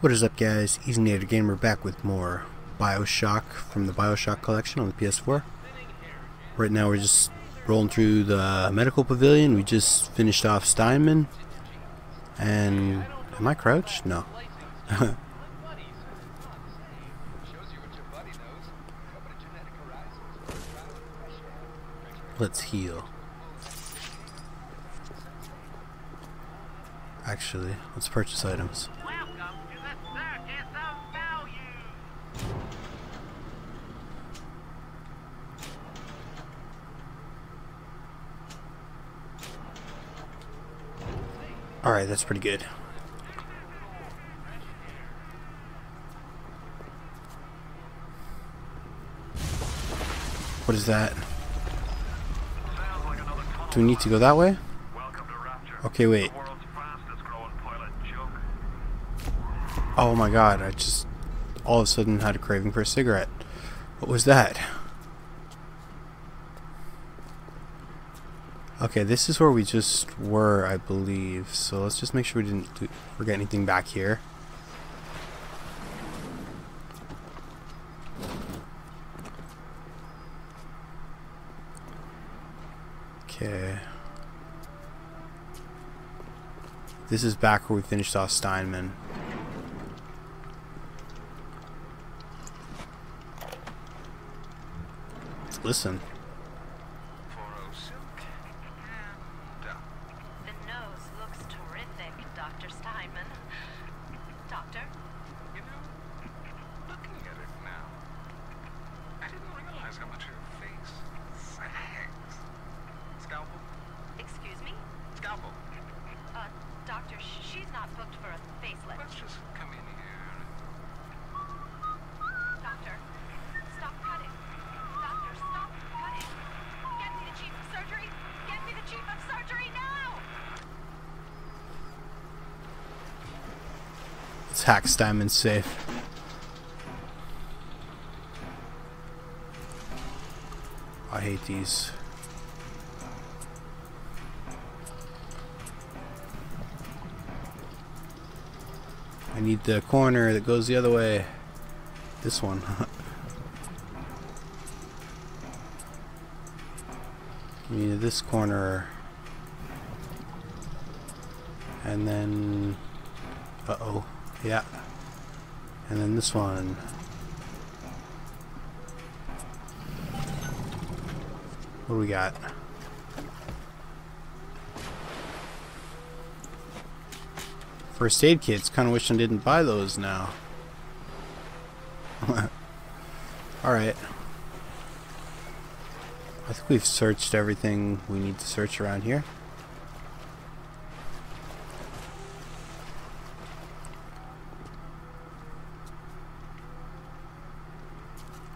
What is up guys, EasyNator Gamer back with more Bioshock from the Bioshock collection on the PS4. Right now we're just rolling through the medical pavilion, we just finished off Steinman. And, am I crouched? No. Let's heal. Actually, let's purchase items. Alright, that's pretty good. What is that? Do we need to go that way? Okay, wait. Oh my god, I just all of a sudden had a craving for a cigarette. What was that? Okay, this is where we just were, I believe. So let's just make sure we didn't forget anything back here. Okay. This is back where we finished off Steinman. Listen. The nose looks terrific, Dr. Steinman. Doctor? You know, looking at it now, I didn't realize how much her face sags. Scalpel? Excuse me? Scalpel. Uh, doctor, sh- she's not booked for a facelift. Let's just come in here. Doctor, stop cutting. Doctor, stop cutting. Get me the chief of surgery. Get me the chief of surgery now! Hack Steinman's safe. I hate these. I need the corner that goes the other way. This one. I me this corner. And then... Uh-oh. Yeah. And then this one. What do we got? First aid kits. Kind of wish I didn't buy those now. Alright. I think we've searched everything we need to search around here.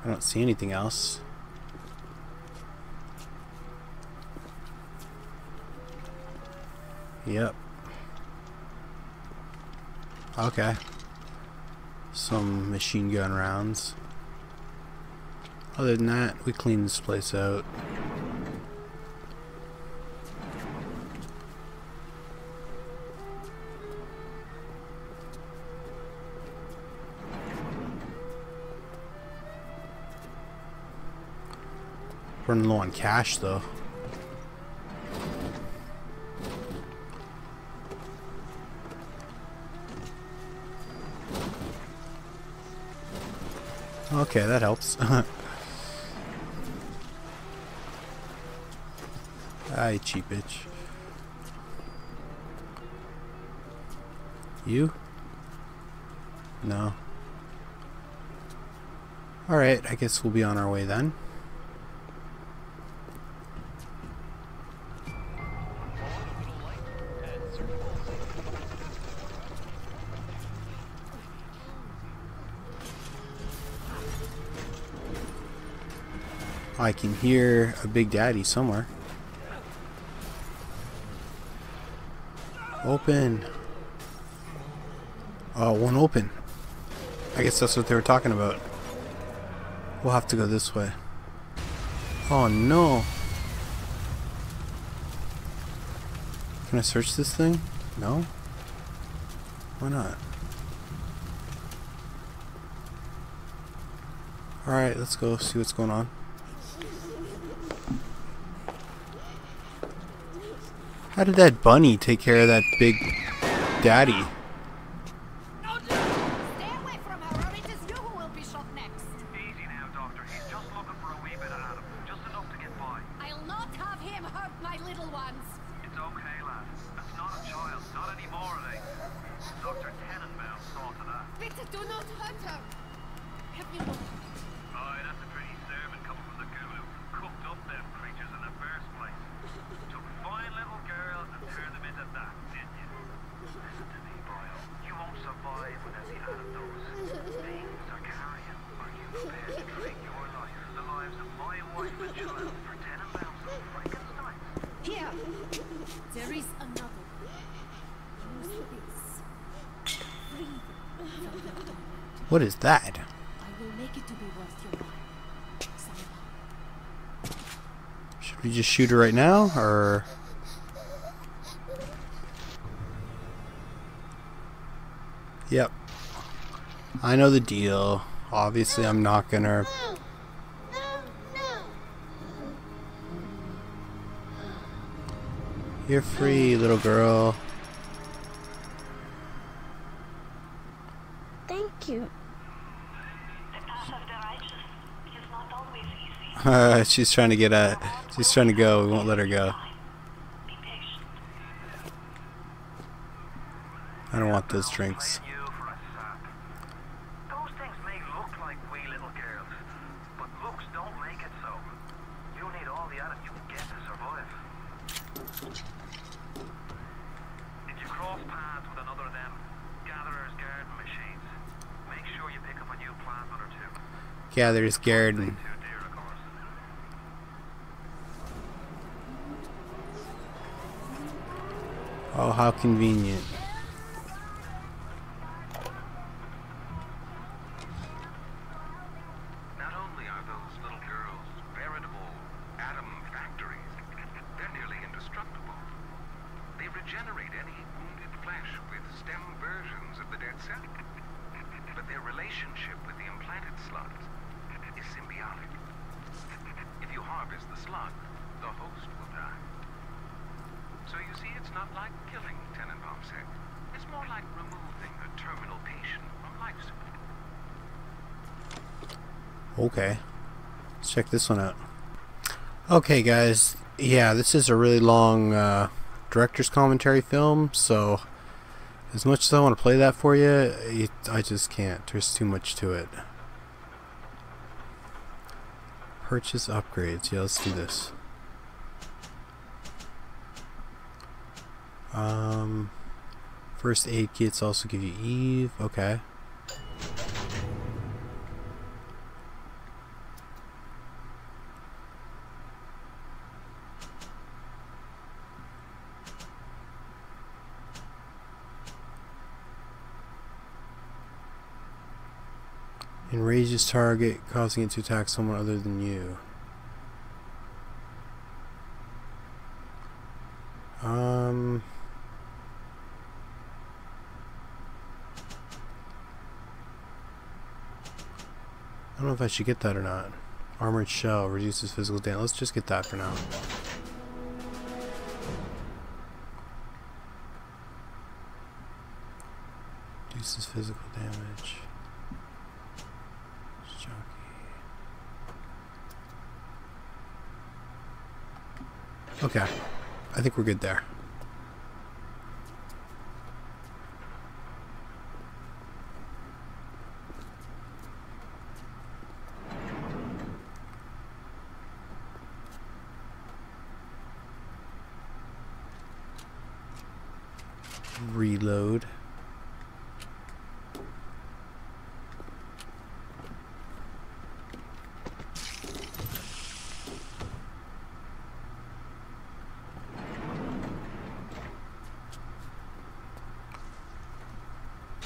I don't see anything else. Yep. Okay. Some machine gun rounds. Other than that, we cleaned this place out. Running low on cash though. Okay, that helps. Hi, cheap bitch. You? No. Alright, I guess we'll be on our way then. I can hear a Big Daddy somewhere. Open. Oh, one open. I guess that's what they were talking about. We'll have to go this way. Oh no. Can I search this thing? No? Why not? Alright, let's go see what's going on. How did that bunny take care of that big daddy? Stay away from her, or it is you who will be shot next. Easy now, Doctor. He's just looking for a wee bit of Adam. Just enough to get by. I'll not have him hurt my little ones. It's okay, lad. That's not a child. Not anymore, it ain't. Dr. Tenenbaum saw to that. Bitte do not hurt her. Have you looked? Aye, that's a pretty sermon coming from the ghoul who cooked up them creatures in the first place. Took fine little girls and turned them into that, didn't you? Listen to me, boyo. You won't survive without the out of those things are carrying. Are you prepared to trade your life, the lives of my wife and child, for Tenenbaum's and Frankenstein's? Here. There is another. Use this. Free them from the torment. What is that? I will make it to be worth your while. Should we just shoot her right now, or... Yep. I know the deal. Obviously, I'm not gonna... You're free, little girl. Thank you. she's trying to get at. She's trying to go. We won't let her go. I don't want those drinks. Blame you for symbiotic. If you harvest the slug, the host will die. So you see, it's not like killing, Tenenbaum said. It's more like removing a terminal patient from life support. Okay. Let's check this one out. Okay, guys. Yeah, this is a really long uh, director's commentary film, so as much as I want to play that for you, it, I just can't. There's too much to it. Purchase upgrades. Yeah, let's do this. Um, first aid kits also give you Eve. Okay. Enrages target, causing it to attack someone other than you. Um. I don't know I should get that or not. Armored shell reduces physical damage. Let's just get that for now. Reduces physical damage. Okay. I think we're good there.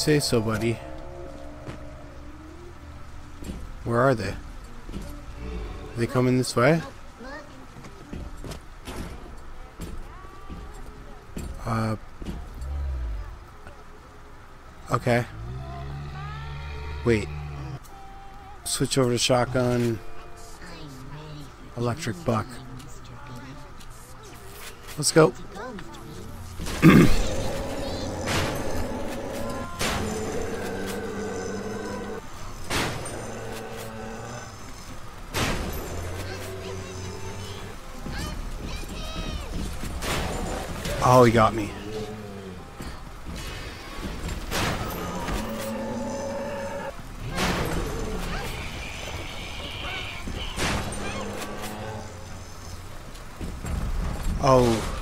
say so, buddy. Where are they? Are they coming this way? Uh. Okay. Wait. Switch over to shotgun. Electric buck. Let's go. Oh, he got me. Oh.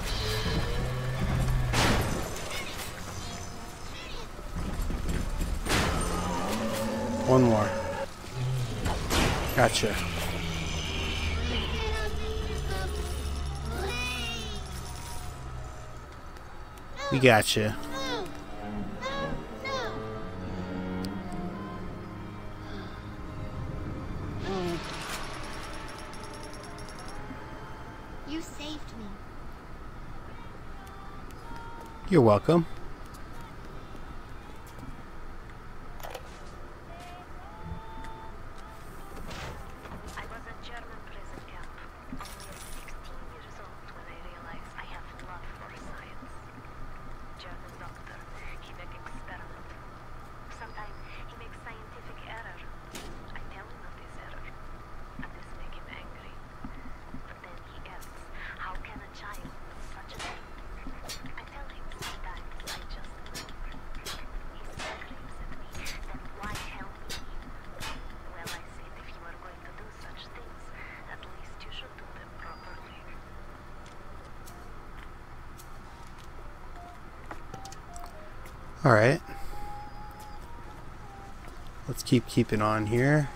We gotcha. You saved me. You're welcome. I was in German prison camp. Only at 16 years old when I realized I have love for science. German doctor, he make experiment. Sometimes he makes scientific error. I tell him of this error, and this make him angry. But then he asks, how can a child do such a thing? I tell him sometimes I just know. He screams at me, then why help me? Well, I said if you are going to do such things, at least you should do them properly. Alright. Let's keep keeping on here.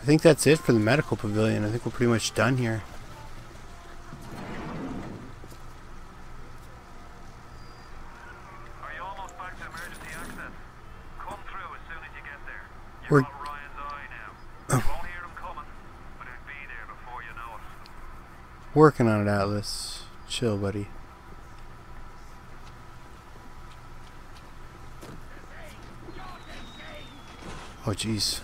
I think that's it for the medical pavilion. I think we're pretty much done here. Are you almost back to emergency access? Come through as soon as you get there. You're We're- on Ryan's eye now. You won't hear him coming, but he'll be there before you know it. Working on it, Atlas. Chill, buddy. Oh, jeez.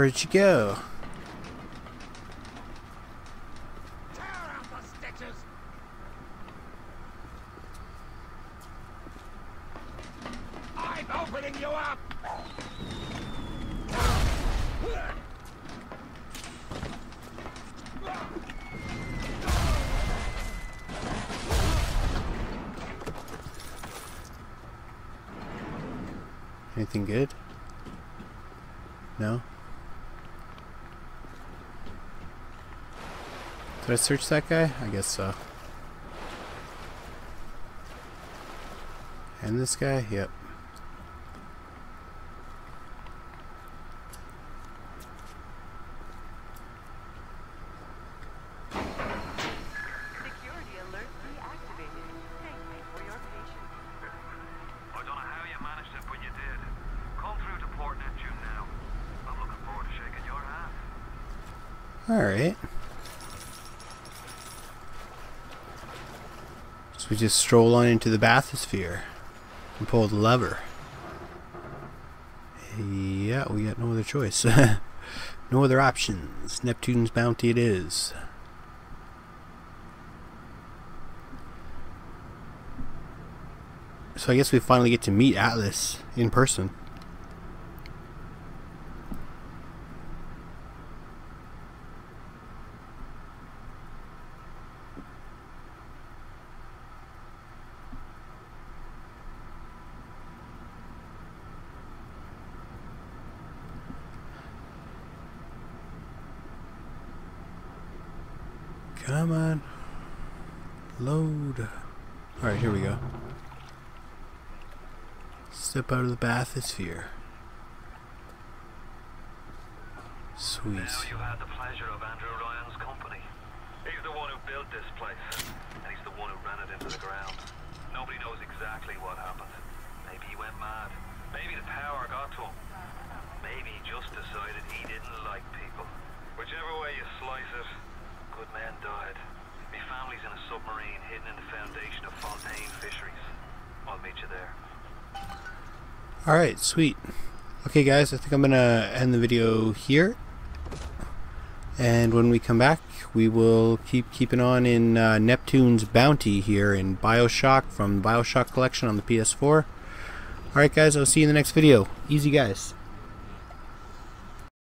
Where'd you go? I'm opening you up! Anything good? No? Did I search that guy? I guess so. And this guy? Yep. Security alert deactivated. Thank you for your patience. I don't know how you managed it, but you did. Come through to Port Neptune now. I'm looking Alright. So we just stroll on into the bathysphere and pull the lever. Yeah, we got no other choice. no other options. Neptune's bounty it is. So I guess we finally get to meet Atlas in person. Come on. Load. Alright, here we go. Step out of the bathysphere. Sweet. Now you had the pleasure of Andrew Ryan's company. He's the one who built this place, and he's the one who ran it into the ground. Nobody knows exactly what happened. Maybe he went mad. Maybe the power got to him. Maybe he just decided he didn't like people. Whichever way you slice it, good men died. My family's in a submarine hidden in the foundation of Fontaine Fisheries. I'll meet you there. Alright, sweet. Okay guys, I think I'm gonna end the video here. And when we come back, we will keep keeping on in uh, Neptune's Bounty here in Bioshock from Bioshock Collection on the PS4. Alright guys, I'll see you in the next video. Easy guys.